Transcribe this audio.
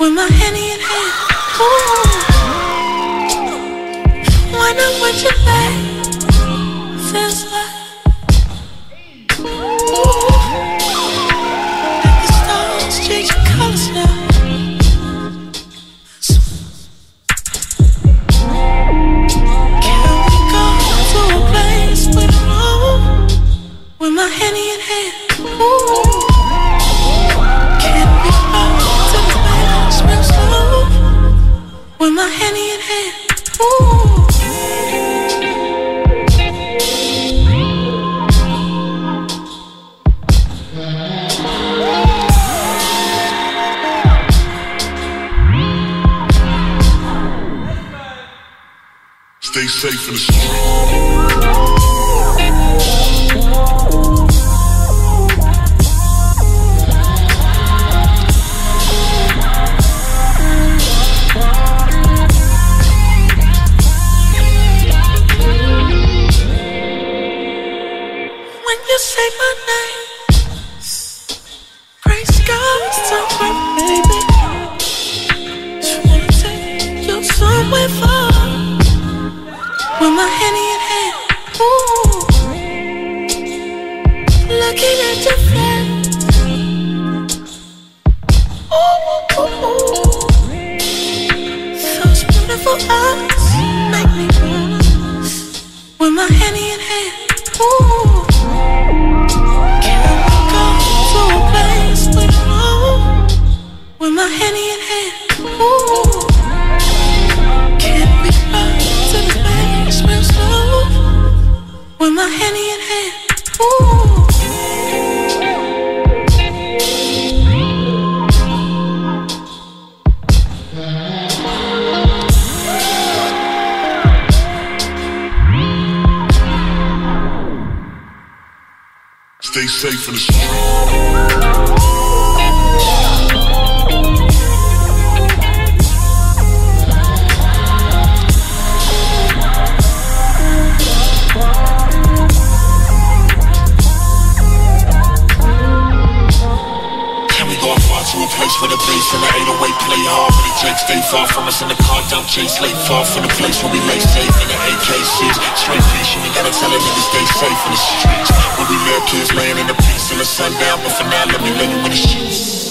With my henny in Stay safe in the street. With my henny in hand, ooh. Looking at your face, ooh, ooh, ooh. Those beautiful eyes make me wanna. With my henny in hand, ooh. Can we go to a place know? With my henny in hand, ooh. Stay safe in the street. Can we go far to a place where the bass and the 808 play hard? Where the Drake stay far from us and the car down chase late far from the place where we lay safe in the AK6. Straight patient, we gotta tell a nigga stay safe in the streets. Where kids laying in the peace till the sundown, but for now, let me lay you in the sheets.